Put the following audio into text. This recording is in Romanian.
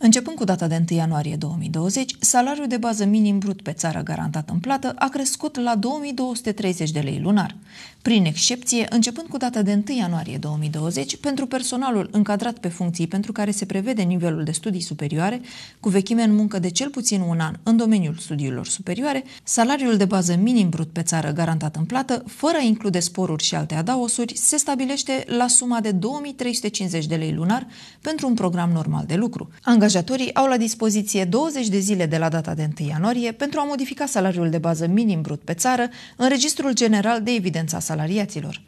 Începând cu data de 1 ianuarie 2020, salariul de bază minim brut pe țară garantat în plată a crescut la 2230 de lei lunar. Prin excepție, începând cu data de 1 ianuarie 2020, pentru personalul încadrat pe funcții pentru care se prevede nivelul de studii superioare, cu vechime în muncă de cel puțin un an în domeniul studiilor superioare, salariul de bază minim brut pe țară garantat în plată, fără a include sporuri și alte adaosuri, se stabilește la suma de 2350 de lei lunar pentru un program normal de lucru. Angajatorii au la dispoziție 20 de zile de la data de 1 ianuarie pentru a modifica salariul de bază minim brut pe țară în Registrul General de Evidența Salariaților.